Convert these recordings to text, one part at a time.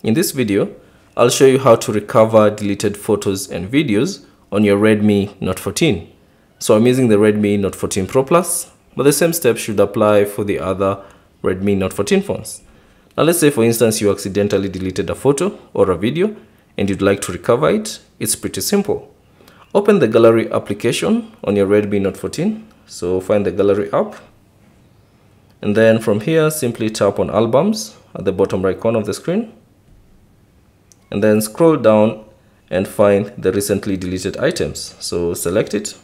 In this video, I'll show you how to recover deleted photos and videos on your Redmi Note 14. So I'm using the Redmi Note 14 Pro Plus, but the same steps should apply for the other Redmi Note 14 phones. Now let's say for instance you accidentally deleted a photo or a video and you'd like to recover it. It's pretty simple. Open the gallery application on your Redmi Note 14. So find the gallery app and then from here simply tap on albums at the bottom right corner of the screen and then scroll down and find the recently deleted items. So select it.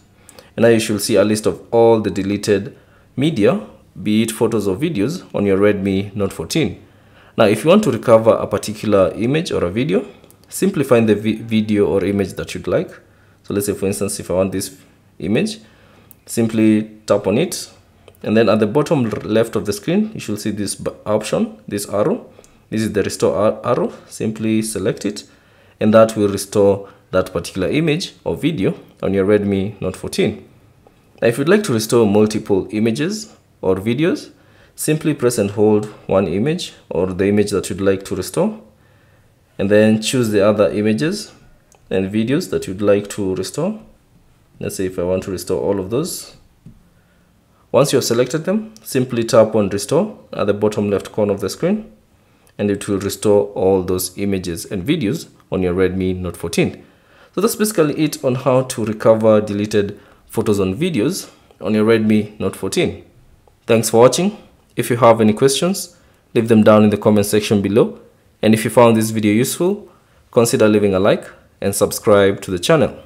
And now you should see a list of all the deleted media be it photos or videos on your Redmi Note 14 now if you want to recover a particular image or a video simply find the video or image that you'd like. So let's say for instance if I want this image simply tap on it. And then at the bottom left of the screen you should see this option this arrow this is the restore arrow. Simply select it and that will restore that particular image or video on your Redmi Note 14 now if you'd like to restore multiple images or videos simply press and hold one image or the image that you'd like to restore and then choose the other images and videos that you'd like to restore. Let's say if I want to restore all of those. Once you have selected them, simply tap on restore at the bottom left corner of the screen and it will restore all those images and videos on your Redmi Note 14. So that's basically it on how to recover deleted photos and videos on your Redmi Note 14. Thanks for watching. If you have any questions, leave them down in the comment section below. And if you found this video useful, consider leaving a like and subscribe to the channel.